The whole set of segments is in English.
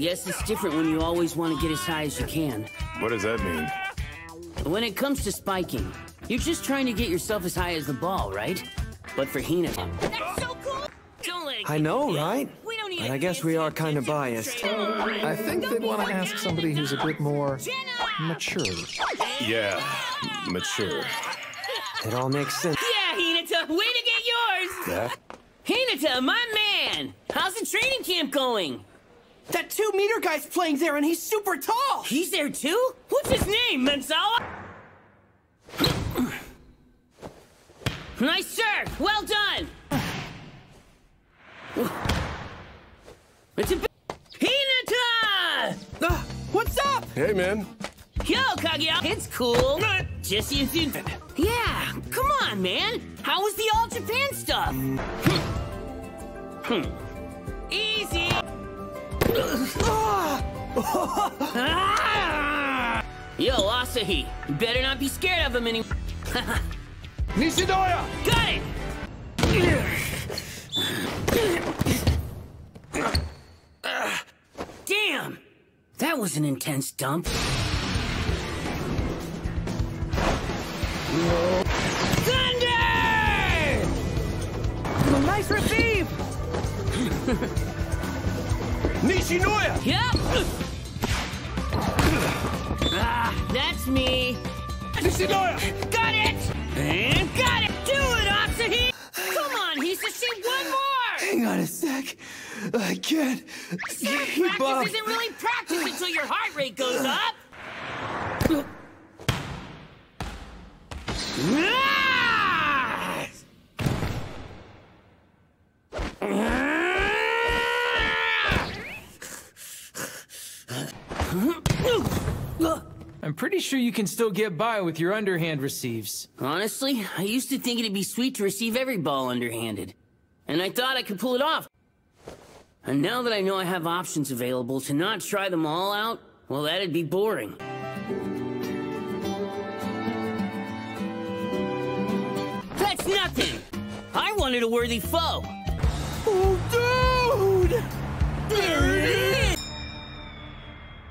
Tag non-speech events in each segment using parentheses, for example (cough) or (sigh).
Guess it's different when you always want to get as high as you can. What does that mean? When it comes to spiking, you're just trying to get yourself as high as the ball, right? But for Hina... That's so cool! Don't let it I know, right? We don't need But a I guess we are kind of biased. I think they'd want to ask somebody who's a bit more mature. Yeah, mature. It all makes sense. Yeah, Hinata, way to get yours! Yeah? Hinata, my man! How's the training camp going? That two meter guy's playing there and he's super tall! He's there too? What's his name, Mensawa? nice serve! Well done! It's a Hinata! Ah, what's up? Hey, man. Yo, Kaguya! It's cool. Just you think... Yeah, come on, man. How was the All Japan stuff? Hmm. Easy. Ah! (laughs) Yo, Asahi, you better not be scared of him anymore. (laughs) Nishinoya! Got it! Damn! That was an intense dump. Thunder! Nice receive! (laughs) Nishinoya! Yep! Ah, that's me. Nishinoya! Got it! And got it! Do it, Asahi! Come on, see one more! Hang on a sec. I can't up. Practice isn't really practice until your heart rate goes up. Ah! I'm pretty sure you can still get by with your underhand receives. Honestly, I used to think it'd be sweet to receive every ball underhanded. And I thought I could pull it off. And now that I know I have options available to not try them all out, well, that'd be boring. That's nothing! I wanted a worthy foe! Oh, dude! There it is!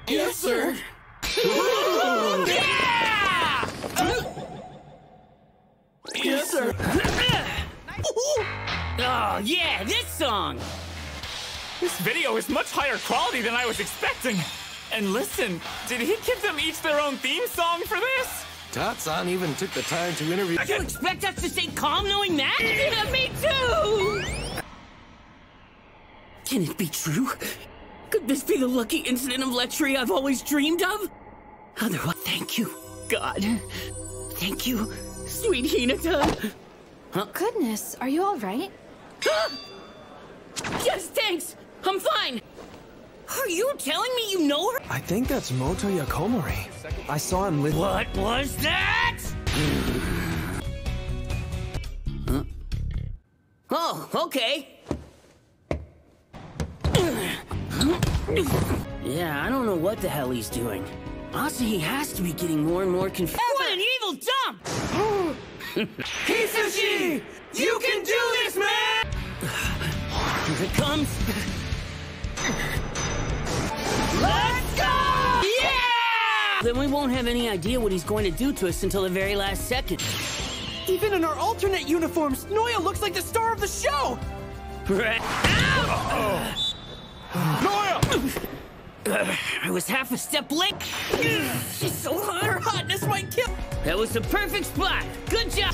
Yes, sir! Yeah! Yes, sir! (laughs) Oh, yeah, this song! This video is much higher quality than I was expecting. And listen, did he give them each their own theme song for this? Tatsan even took the time to interview. You expect us to stay calm knowing that? Yeah, me too! Can it be true? Could this be the lucky incident of lechery I've always dreamed of? Otherwise, thank you, God. Thank you, sweet Hinata. Goodness, are you all right? (gasps) Yes, thanks. I'm fine. Are you telling me you know her? I think that's Moto Yakomori. I saw him live. What was that? (sighs) Huh? Oh, okay. Yeah, I don't know what the hell he's doing. Asahi has to be getting more and more confused. What an evil dump! (laughs) Hisashi! You can do this, man! Here it comes. Let's go! Yeah! Then we won't have any idea what he's going to do to us until the very last second. Even in our alternate uniforms, Noya looks like the star of the show! Right. Ow! (sighs) I was half a step late. (sighs) She's so hot. Her hotness might kill- That was the perfect spot. Good job.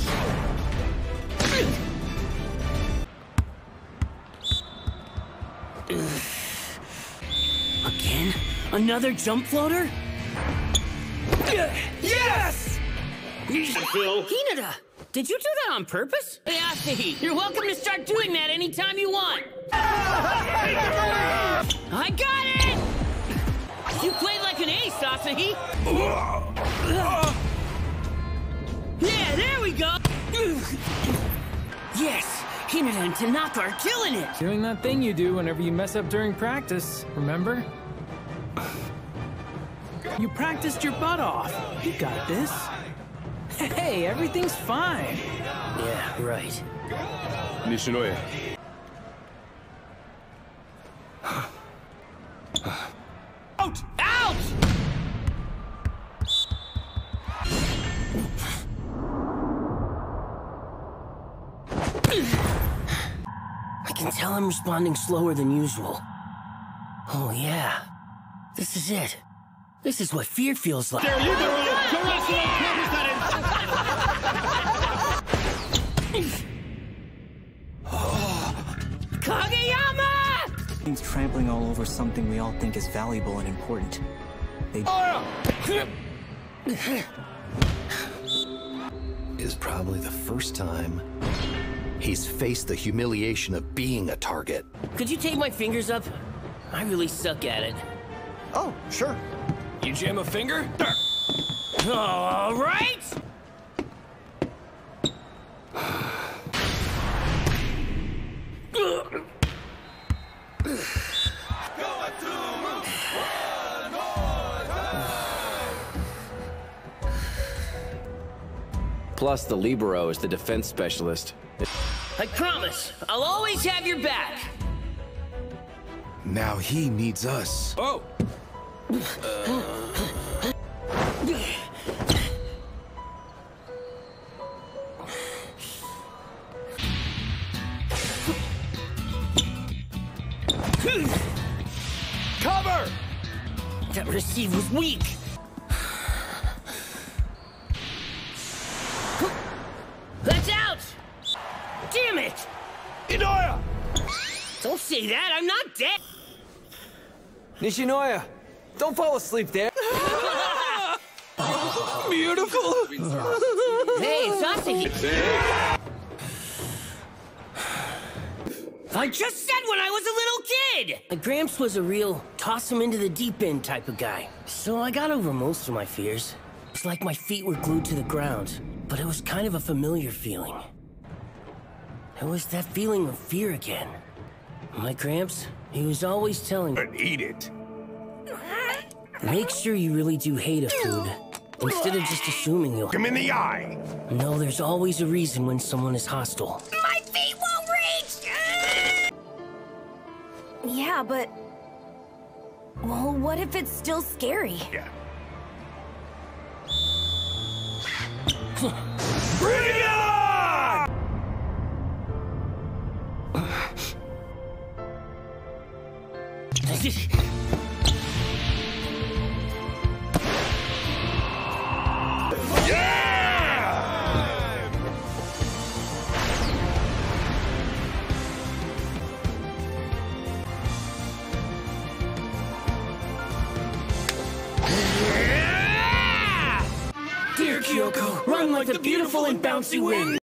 (sighs) Again? Another jump floater? Yes! Hinata, did you do that on purpose? Hey, Asahi, you're welcome to start doing that anytime you want. (laughs) I got it! You played like an ace, Asahi. Yeah, there we go. Yes, Hinata and Tanaka are killing it. Doing that thing you do whenever you mess up during practice, remember? You practiced your butt off. You got this. Hey, everything's fine. Yeah, right. Nishinoya. Can tell I'm responding slower than usual. Oh, yeah. This is it. This is what fear feels like. there you go (sighs) Kageyama! He's trampling all over something we all think is valuable and important. They Is probably the first time he's faced the humiliation of being a target. Could you take my fingers up? I really suck at it. Oh, sure. You jam a finger? All right! Plus, the Libero is the defense specialist. I promise, I'll always have your back. Now he needs us. Oh! Cover! That receive was weak. Say that, I'm not dead! Nishinoya, don't fall asleep there. (laughs) Beautiful! Hey, it's Asahi! I just said when I was a little kid! My Gramps was a real toss him into the deep end type of guy. So I got over most of my fears. It's like my feet were glued to the ground, but it was kind of a familiar feeling. It was that feeling of fear again. My cramps? he was always telling me, But Eat it. make sure you really do hate a food, instead of just assuming you'll. Him in the eye. No, there's always a reason when someone is hostile. My feet won't reach! Yeah, but... Well, what if it's still scary? Yeah. Bring Dear Kiyoko, run like the beautiful and bouncy wind.